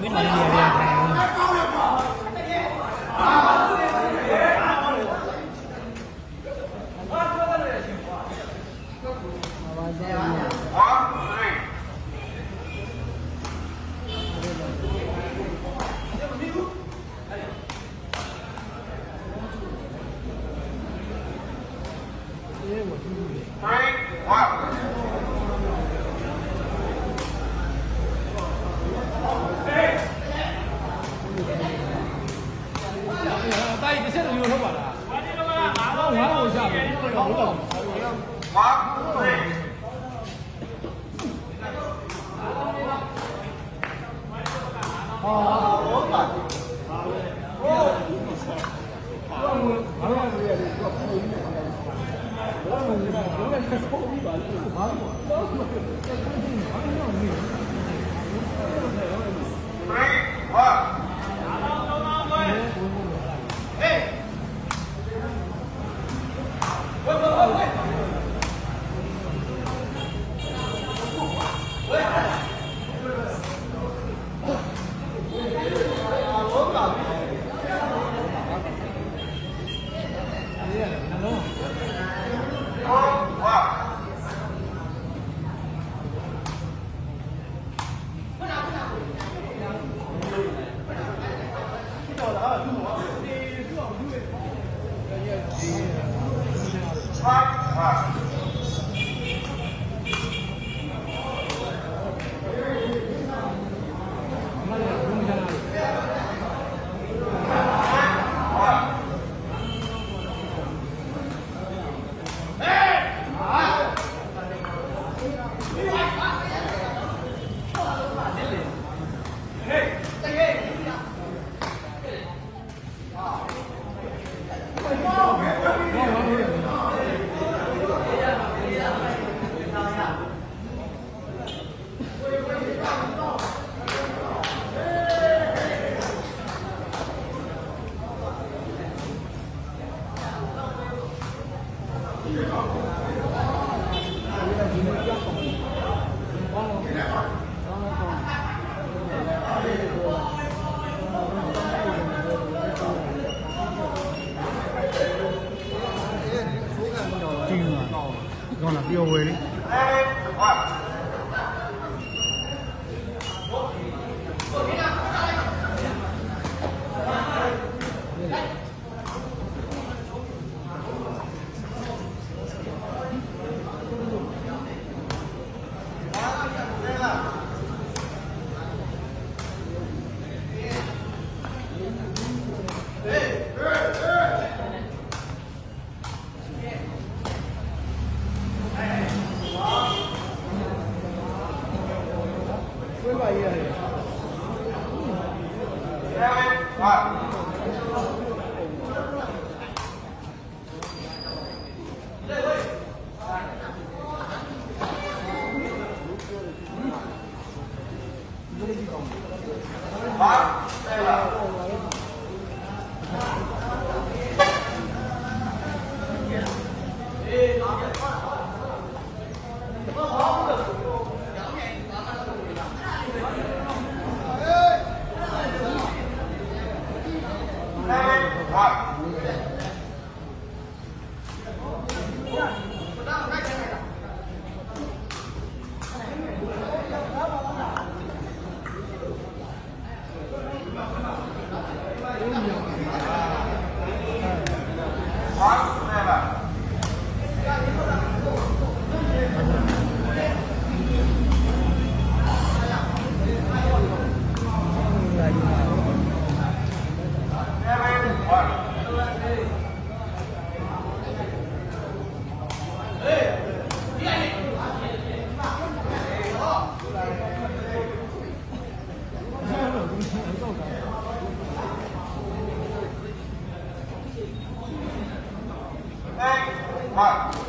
One, por aí, aí. Mark.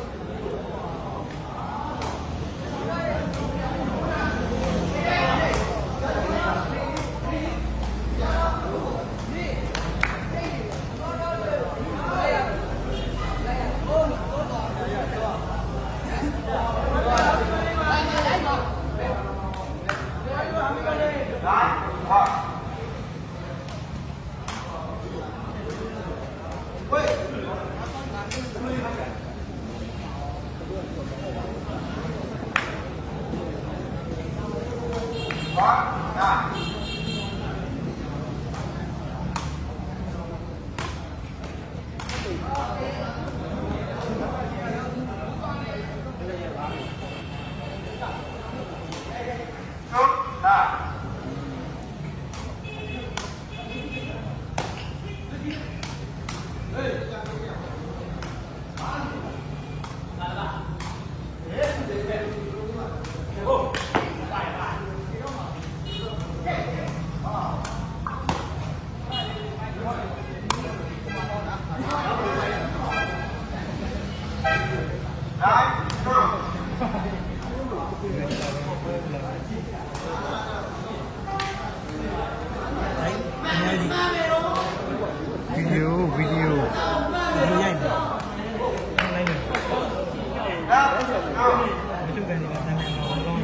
video video hình ảnh hôm nay mình nói chung là những cái này nó con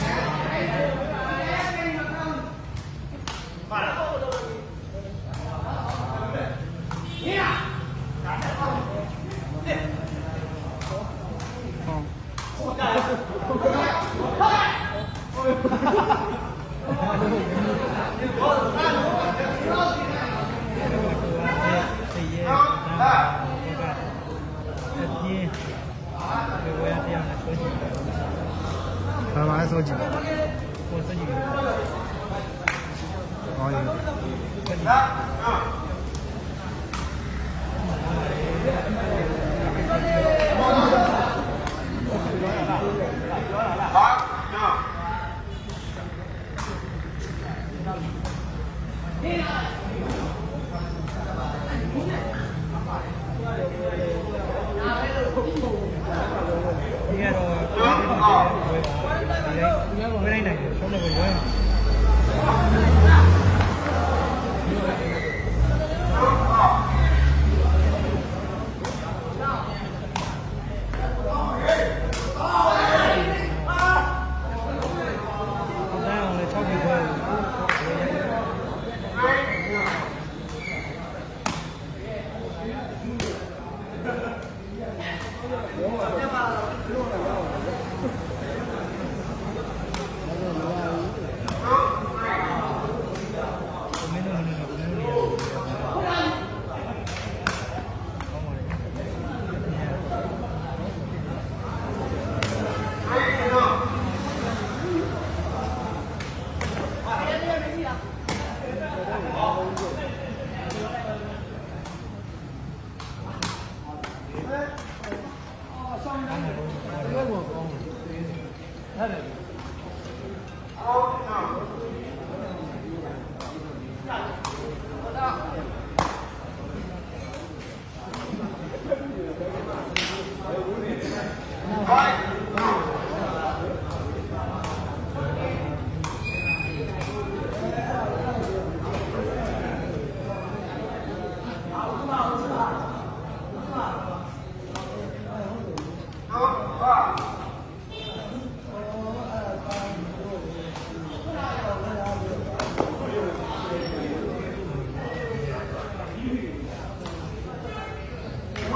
Oh. 收集。我自己。好，来。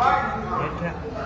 Right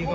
一个？